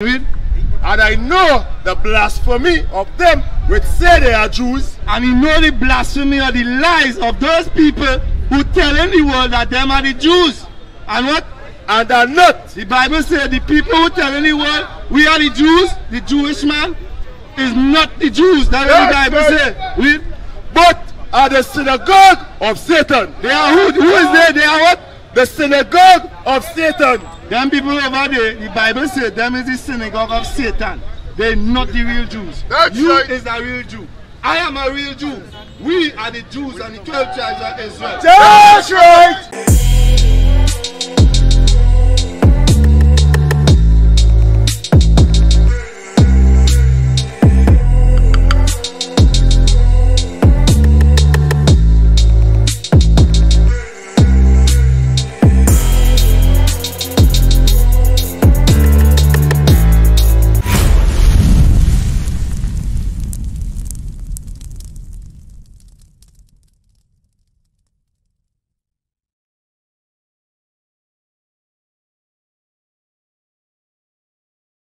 And I know the blasphemy of them which say they are Jews. And he know the blasphemy or the lies of those people who telling the world that them are the Jews. And what? And are not. The Bible says the people who telling the world we are the Jews, the Jewish man, is not the Jews. That's what the Bible says. But are the synagogue of Satan. They are who? Who is they? They are what? The synagogue of Satan. Them people over there, the Bible says them is the synagogue of Satan. They're not the real Jews. That's you right. is a real Jew. I am a real Jew. We are the Jews and the 12 tribes of Israel. That's right.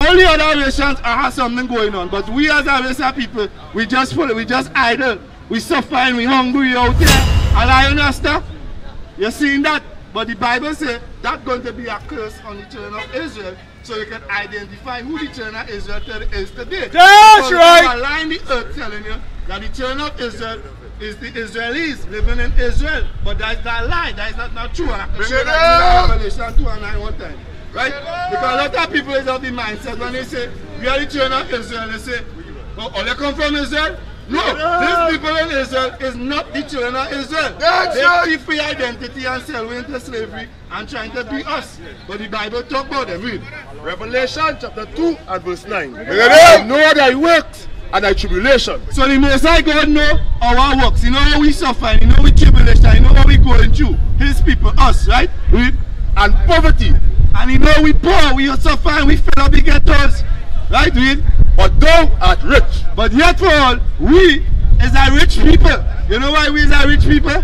All the other nations have something going on, but we as a race of people, we just full, we just idle, we suffering, we hungry out there, and I understand. You're seeing that? But the Bible says that's going to be a curse on the children of Israel, so you can identify who the children of Israel is today. That's Because right. lying the earth telling you that the children of Israel is the Israelis living in Israel, but that's not lie. That is not, not true. And I can show that in. Revelation 2 and 9 one time. Right? Because a lot of people is of the mindset when they say, we are the children of Israel, they say, oh, all they come from Israel? No, these people in Israel is not the children of Israel. That's they keep free identity and sell we into slavery and trying to be us. But the Bible talk about them. Read. Revelation chapter 2 and verse 9. it I know thy works and thy tribulation. So the Most High God know our works. You know how we suffer. You know we tribulation. You know what we going through. His people, us, right? Read. And poverty. And you know we poor, we suffer, and we fill up the ghettos. Right, read? But thou art rich. But yet for all, we is a rich people. You know why we is a rich people?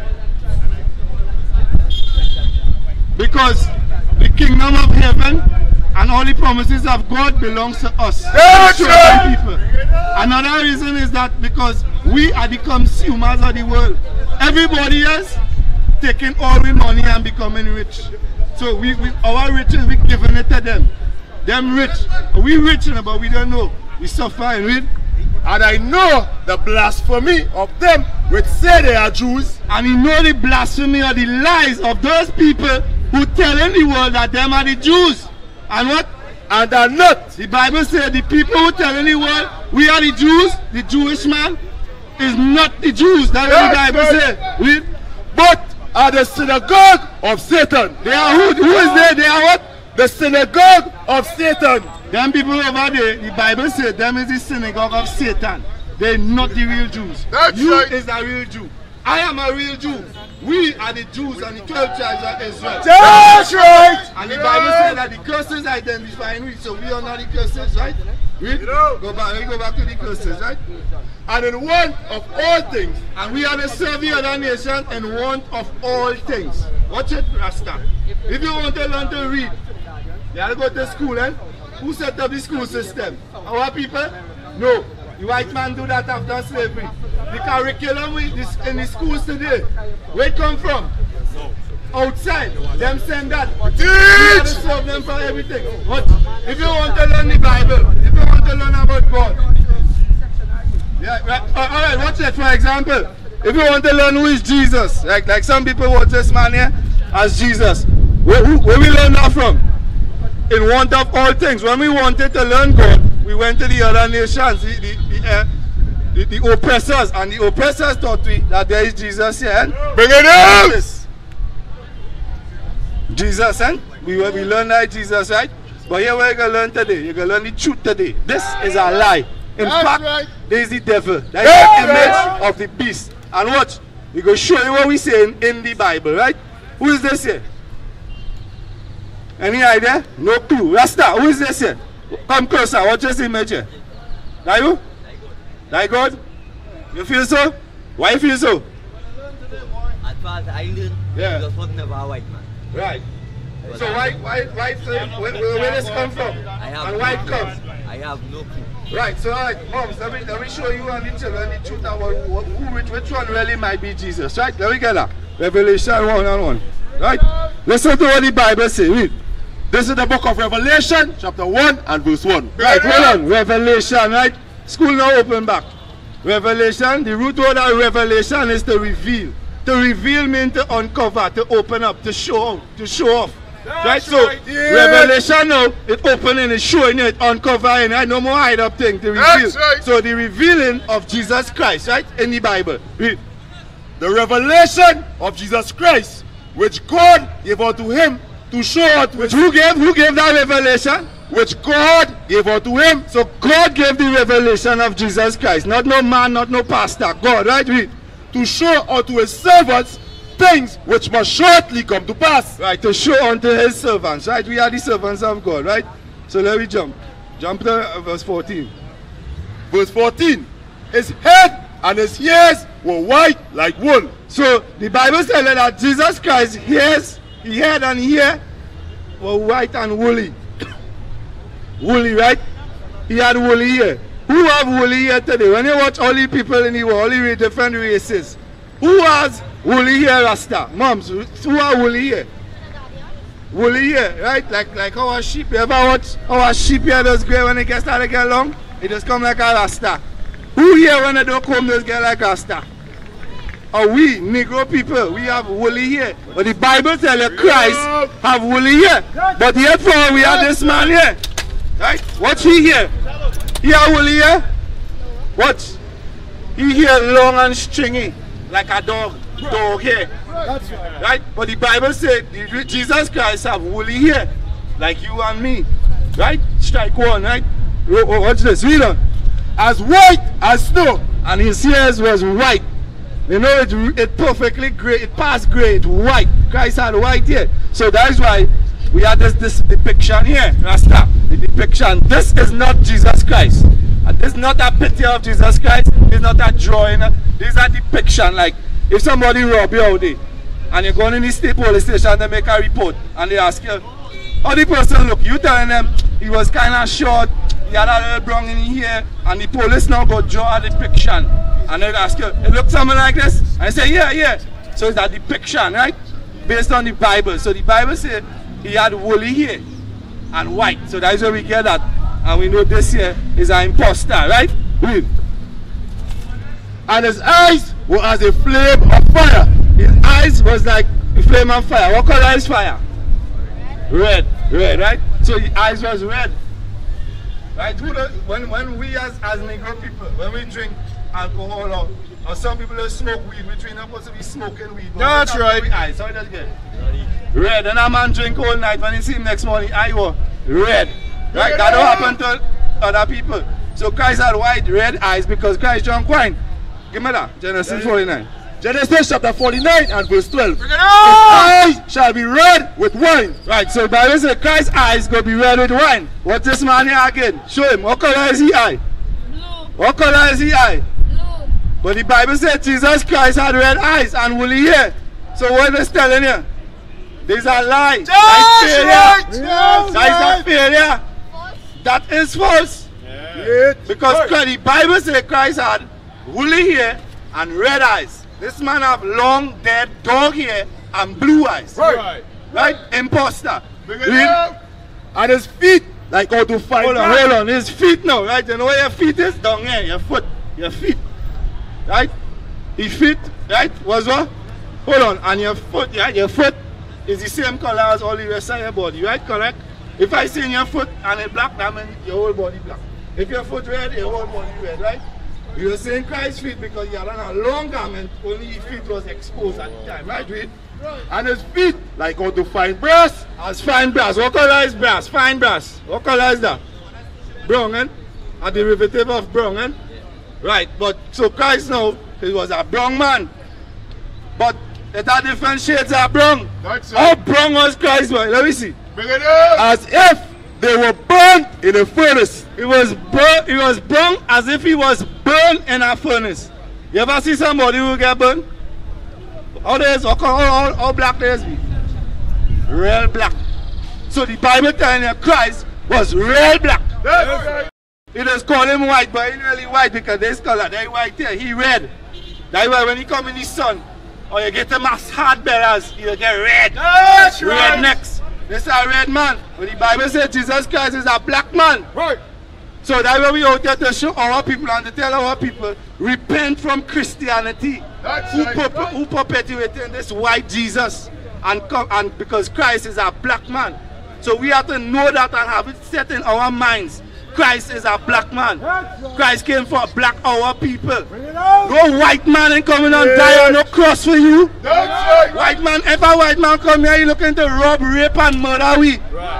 Because the kingdom of heaven and all the promises of God belongs to us. Chosen people. Another reason is that because we are the consumers of the world. Everybody else taking all the money and becoming rich. So we, we our riches we giving it to them. Them rich. We rich but we don't know. We suffer and read. And I know the blasphemy of them which say they are Jews. And you know the blasphemy or the lies of those people who telling the world that them are the Jews. And what? And are not. The Bible says the people who telling the world we are the Jews, the Jewish man, is not the Jews. That's what the Bible says. But are the synagogue of Satan. They are who? Who is they? They are what? The synagogue of Satan. Them people over there, the Bible says them is the synagogue of Satan. They're not the real Jews. That's you right. is a real Jew. I am a real Jew. We are the Jews and the 12 tribes of Israel. That's right. And the Bible says that the curses identifying we, so we are not the curses, right? We Go back, me go back to the curses, right? And in one of all things. And we are the serve the other nation in want of all things. Watch it, Rasta. If you want to learn to read, you have to go to school, eh? Who set up the school system? Our people? No. The white man do that after slavery. The curriculum in the schools today, where it come from? Outside. Them send that. We have to serve them for everything. But if you want to learn the Bible, if you want to learn about God, Uh, all right, watch that for example. If you want to learn who is Jesus, like like some people watch this man here as Jesus, where, who, where we learn that from? In want of all things. When we wanted to learn God, we went to the other nations, the, the, the, uh, the, the oppressors, and the oppressors taught we that there is Jesus here. And Bring it up. Jesus, and we we learn that Jesus, right? But here we're gonna learn today. You're gonna learn the truth today. This is a lie. In That's fact, right. there is the devil. That is is the image right. of the beast. And watch, we go show you what we say in the Bible, right? Who is this here? Any idea? No clue. Rasta, who is this here? Come closer. Watch this image here. That you? That God? You feel so? Why you feel so? As far as I learn, Yeah. the was never a white man. Right. So white, white, white, where, where, where this come from? I have And no white clue. comes. I have no clue. Right, so all right, moms, let me, let me show you and the children the truth about which, which one really might be Jesus, right? Let me get that. Revelation 1 and 1. Right? Listen to what the Bible says. Read. This is the book of Revelation, chapter 1 and verse 1. Right, hold on. Revelation, right? School now open back. Revelation, the root word of revelation is to reveal. To reveal means to uncover, to open up, to show to show off. Right, so right, yeah. revelation now, it opening, it's showing it, uncovering, right? No more hide up thing to reveal. That's right. So the revealing of Jesus Christ, right? In the Bible. The revelation of Jesus Christ, which God gave unto him to show out which, Who gave who gave that revelation? which God gave unto him. So God gave the revelation of Jesus Christ, not no man, not no pastor. God, right? Read. to show unto his servants things which must shortly come to pass. Right, to show unto his servants, right? We are the servants of God, right? So let me jump. Jump to uh, verse 14. Verse 14. His head and his ears were white like wool. So the Bible says that Jesus Christ ears, he head and ear were white and woolly. woolly, right? He had woolly hair. Who have woolly hair today? When you watch all the people in the world, all the different races, who has woolly here, rasta? Moms, who are woolly here? Woolly here, right? Like like our sheep. You ever watch our sheep here, does gray when it gets started get long? It just come like a rasta. Who here when they don't come does get like rasta? Or we, Negro people, we have woolly here. But the Bible tells you Christ have woolly here. But yet for we have this man here. Right? What's he here? He have woolly here. What? He here long and stringy. Like a dog. Dog hair. Right? But the Bible said Jesus Christ have woolly hair. Like you and me. Right? Strike one, right? Watch this. Read on. As white as snow. And his ears was white. You know, it, it perfectly great, it passed great, white. Christ had white hair. So that's why we have this, this depiction here. Rasta, the depiction. This is not Jesus Christ. And this is not a picture of Jesus Christ. It's not a drawing. These are depiction. Like, if somebody rob you out there, and you're going in the state police station, they make a report, and they ask you, how the person look? You telling them he was kind of short, he had a little brown in here, and the police now go draw a depiction. And they ask you, it look something like this? And I say, yeah, yeah. So it's a depiction, right? Based on the Bible. So the Bible said he had woolly hair and white. So that's where we get that. And we know this here is an imposter, right? Read. And his eyes were as a flame of fire. His eyes was like a flame of fire. What color is fire? Red. Red, right? So his eyes was red. Right? When, when we as, as Negro people, when we drink alcohol or, or some people that smoke weed, we drink not supposed to be smoking weed. That's we right. about Eyes. How it does get? Red. And a man drink all night when he see him next morning, eye was red. Right? That don't happen to other people. So Christ had white, red eyes because Christ drank wine. Give me that. Genesis 49. Genesis chapter 49 and verse 12. His Ah! eyes shall be red with wine. Right, so the Bible says Christ's eyes gonna be red with wine. What's this man here again? Show him. What color is he eye? Blue, What color is he eye? blue, But the Bible says Jesus Christ had red eyes and woolly hair. So what is telling you? These are lies. That's failure. That is a failure. false, That is false. Because Christ- the Bible says Christ had woolly hair and red eyes. This man have long dead dog hair and blue eyes. Right. Right? Imposter. Read. up. And his feet like unto fine Hold on, hold on. His feet now, right? You know where your feet is? Down here, your foot, your feet. Right? His feet, right? Was what? Hold on, and your foot, yeah, your foot is the same color as all the rest of your body, right? Correct? If I see in your foot and it black, that means your whole body black. If your foot red, your whole body red, right? You're saying Christ's feet because you had on a long garment, only his feet was exposed at the time, right? Read. And his feet like unto fine brass. As fine brass. What color is brass? Fine brass. What color is that? Brown, eh? A derivative of brown, eh? Right, but so Christ now, he was a brown man. But it had different shades of brown. That's How brown was Christ, boy? Let me see. As if they were burned in a furnace. It was burn, it was brown as if he was burned in a furnace. You ever see somebody who get burned? All how, how, how, how black be? Real black. So the Bible telling you Christ was real black. Right. It call him white, but he really white because this color, they white here, he red. That's why when he come in the sun, or you get him as hard bearers, he'll get red. That's right. Red necks. This is a red man. But the Bible says Jesus Christ is a black man. Right. So that's why we out there to show our people and to tell our people, repent from Christianity. That's who, right. who perpetuating this white Jesus and come and because Christ is a black man. So we have to know that and have it set in our minds. Christ is a black man. Christ came for black our people. No white man ain't coming and die on no cross for you. Right. White man, if a white man come here, he looking to rob, rape, and murder we.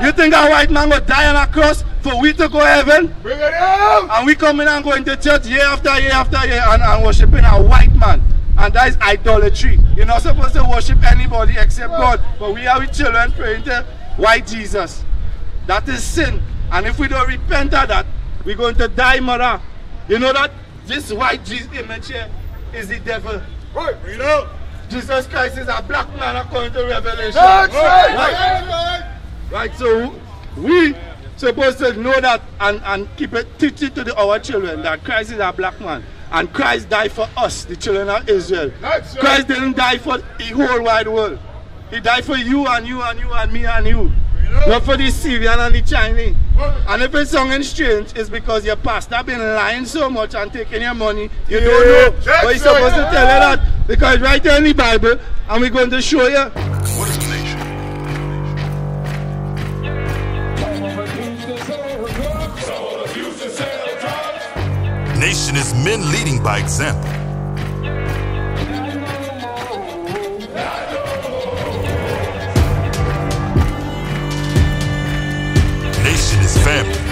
You think a white man will die on a cross for we to go heaven? Bring it out. And we coming and going to church year after year after year and, and worshiping a white man. And that is idolatry. You're not supposed to worship anybody except God. But we are with children praying to white Jesus. That is sin. And if we don't repent of that, we're going to die, mother. You know that this white Jesus image here is the devil. Right. It out. Jesus Christ is a black man according to Revelation. That's right. Right. Right. Right, so we supposed to know that and, and keep it, teach it to the, our children that Christ is a black man. And Christ died for us, the children of Israel. That's right. Christ didn't die for the whole wide world. He died for you and you and you and me and you. Not for the Syrian and the Chinese. And if it's sounding strange, it's because your pastor been lying so much and taking your money. You don't know. that's But he's supposed to tell you that. Because right there in the Bible, and we're going to show you. What is a nation? Nation is men leading by example. Nation